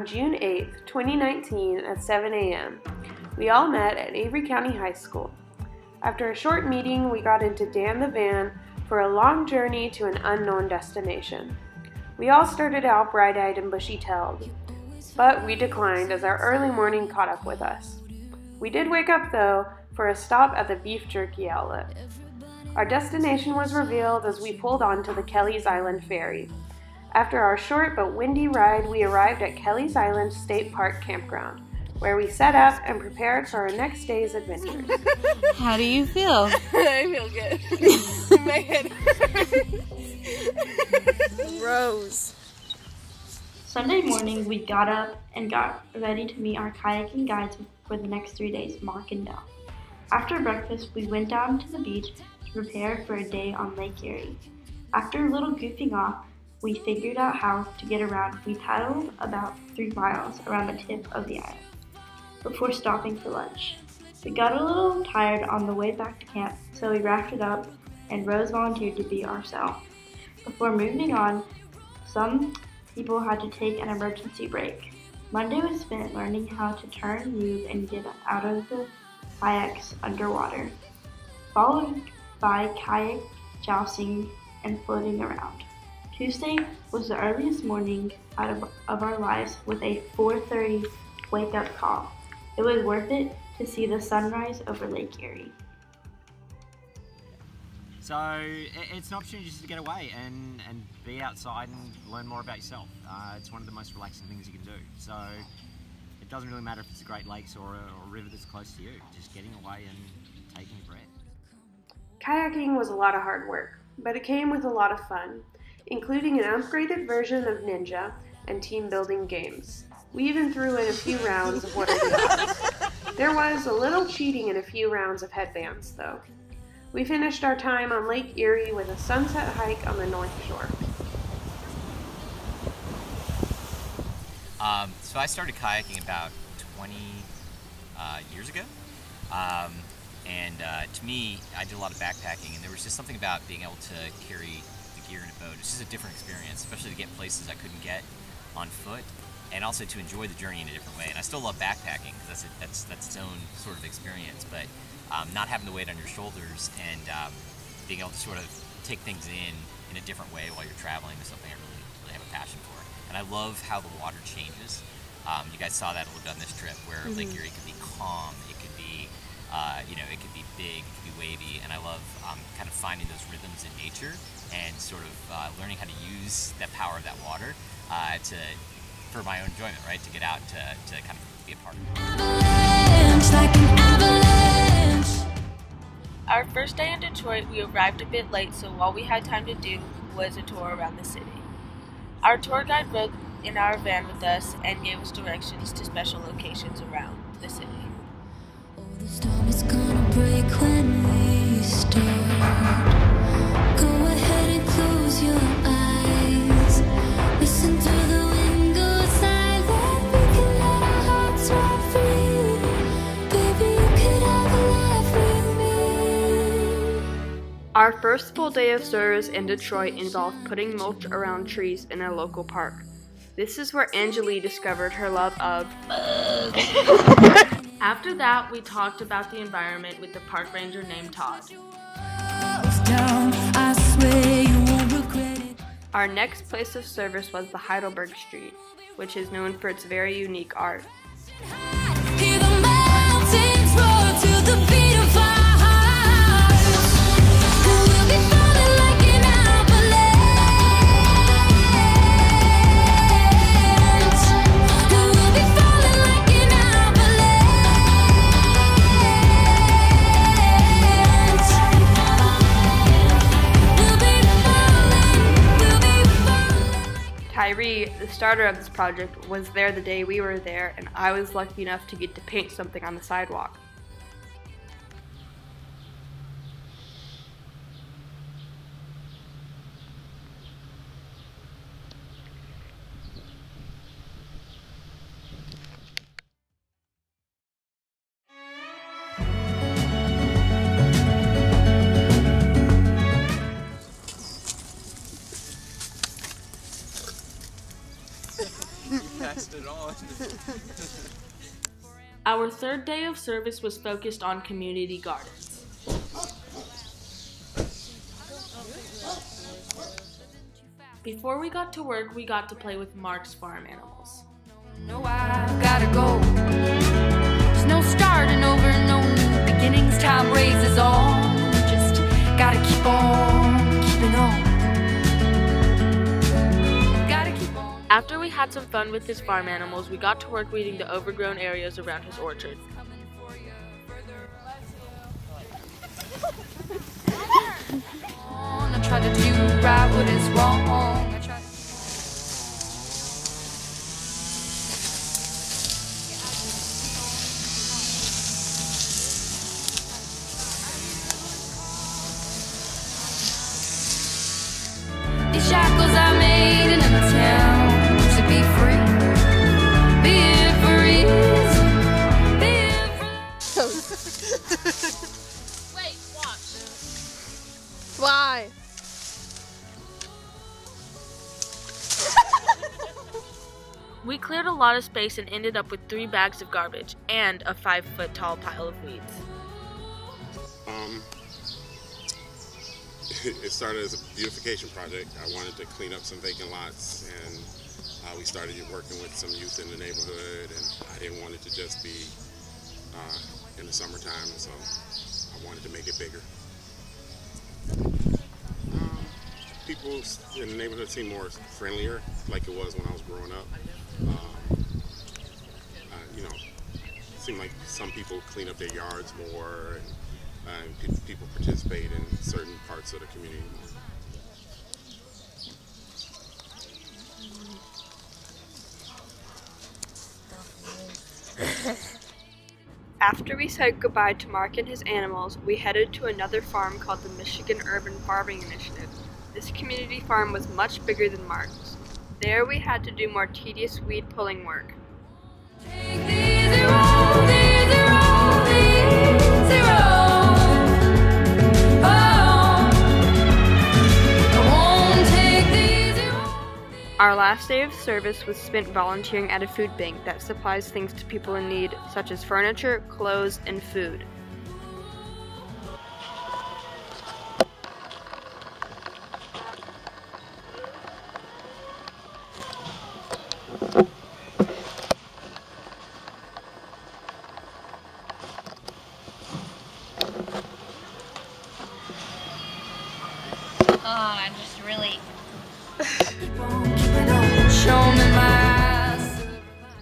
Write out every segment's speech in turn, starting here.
On June 8th, 2019, at 7 a.m., we all met at Avery County High School. After a short meeting, we got into Dan the van for a long journey to an unknown destination. We all started out bright eyed and bushy tailed, but we declined as our early morning caught up with us. We did wake up, though, for a stop at the beef jerky outlet. Our destination was revealed as we pulled onto the Kelleys Island ferry. After our short but windy ride, we arrived at Kelleys Island State Park Campground, where we set up and prepared for our next day's adventure. How do you feel? I feel good. My head Rose. Sunday morning, we got up and got ready to meet our kayaking guides for the next three days, Mark and Dell. After breakfast, we went down to the beach to prepare for a day on Lake Erie. After a little goofing off, we figured out how to get around. We paddled about three miles around the tip of the island before stopping for lunch. We got a little tired on the way back to camp, so we wrapped it up and Rose volunteered to be our cell. Before moving on, some people had to take an emergency break. Monday was spent learning how to turn, move, and get out of the kayaks underwater, followed by kayak jousting and floating around. Tuesday was the earliest morning out of, of our lives with a 4.30 wake-up call. It was worth it to see the sunrise over Lake Erie. So it's an opportunity just to get away and, and be outside and learn more about yourself. Uh, it's one of the most relaxing things you can do. So it doesn't really matter if it's the Great Lakes or a, or a river that's close to you. Just getting away and taking a breath. Kayaking was a lot of hard work, but it came with a lot of fun, including an upgraded version of Ninja and team building games. We even threw in a few rounds of what the. There was a little cheating in a few rounds of headbands, though. We finished our time on Lake Erie with a sunset hike on the North Shore. Um, so I started kayaking about 20 uh, years ago. Um, and uh, to me, I did a lot of backpacking, and there was just something about being able to carry gear in a boat. It's just a different experience, especially to get places I couldn't get on foot, and also to enjoy the journey in a different way. And I still love backpacking because that's, that's that's its own sort of experience. But um, not having the weight on your shoulders and um, being able to sort of take things in in a different way while you're traveling is something I really, really have a passion for. And I love how the water changes. Um, you guys saw that a little bit on this trip where mm-hmm. Lake Erie could be calm, it uh, you know, it could be big, it could be wavy, and I love um, kind of finding those rhythms in nature and sort of uh, learning how to use that power of that water uh, to for my own enjoyment, right? To get out to, to kind of be a part of it. Our first day in Detroit, we arrived a bit late, so all we had time to do was a tour around the city. Our tour guide rode in our van with us and gave us directions to special locations around the city. Our first full day of service in Detroit involved putting mulch around trees in a local park. This is where Angeli discovered her love of After that, we talked about the environment with the park ranger named Todd. Our next place of service was the Heidelberg Street, which is known for its very unique art. Tyree, the starter of this project, was there the day we were there, and I was lucky enough to get to paint something on the sidewalk. All. Our third day of service was focused on community gardens. Before we got to work, we got to play with Mark's farm animals. No, I gotta go. There's no starting over, no new beginnings. Time raises on. Just gotta keep on After we had some fun with his farm animals, we got to work weeding the overgrown areas around his orchard. To do right what is wrong. Why? We cleared a lot of space and ended up with three bags of garbage and a five foot tall pile of weeds. Um, it started as a beautification project. I wanted to clean up some vacant lots, and uh, we started working with some youth in the neighborhood. And I didn't want it to just be uh, in the summertime, so I wanted to make it bigger. People in the neighborhood seem more friendlier, like it was when I was growing up. Um, uh, you know, it seemed like some people clean up their yards more, and, uh, pe- people participate in certain parts of the community more. After we said goodbye to Mark and his animals, we headed to another farm called the Michigan Urban Farming Initiative. This community farm was much bigger than Mark's. There we had to do more tedious weed pulling work. Oh, I won't take the easy road. Our last day of service was spent volunteering at a food bank that supplies things to people in need, such as furniture, clothes, and food.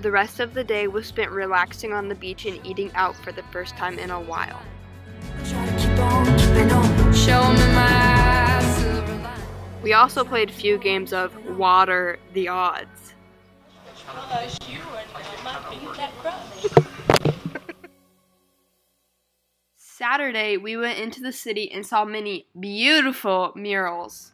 The rest of the day was spent relaxing on the beach and eating out for the first time in a while. Try to keep on keeping on. Show me my silver line. We also played a few games of Water the Odds. Saturday, we went into the city and saw many beautiful murals.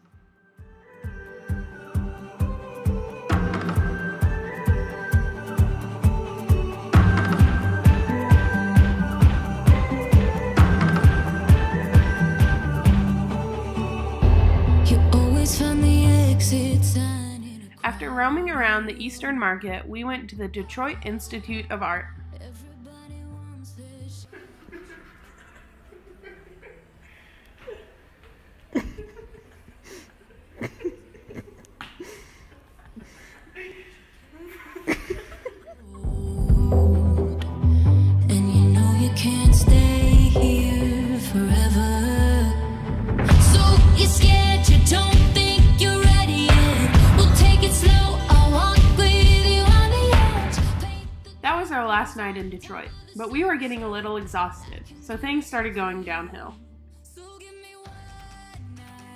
After roaming around the Eastern Market, we went to the Detroit Institute of Art. Last night in Detroit, but we were getting a little exhausted, so things started going downhill.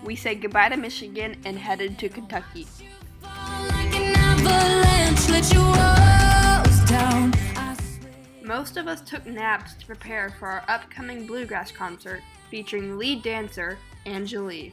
We said goodbye to Michigan and headed to Kentucky. Most of us took naps to prepare for our upcoming bluegrass concert featuring lead dancer Angelique.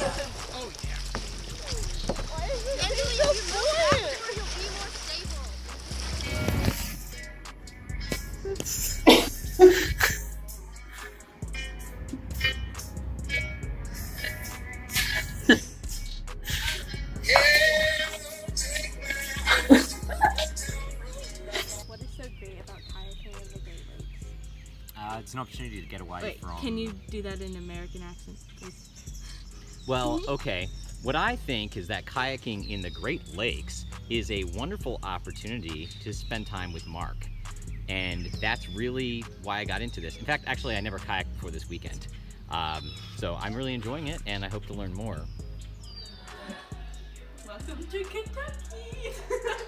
Uh, it's an opportunity to get away Wait, from. can you do that in American accent, please? Well, okay. What I think is that kayaking in the Great Lakes is a wonderful opportunity to spend time with Mark. And that's really why I got into this. In fact, actually, I never kayaked before this weekend. Um, so I'm really enjoying it, and I hope to learn more. Welcome to Kentucky.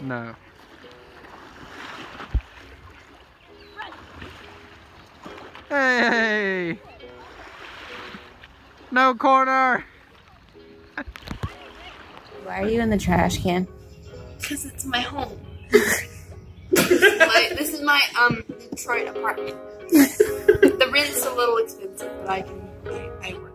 No. Hey! No corner! Why are you in the trash can? Because it's my home. this, is my, this is my um Detroit apartment. the rent's a little expensive, but I can I, I work.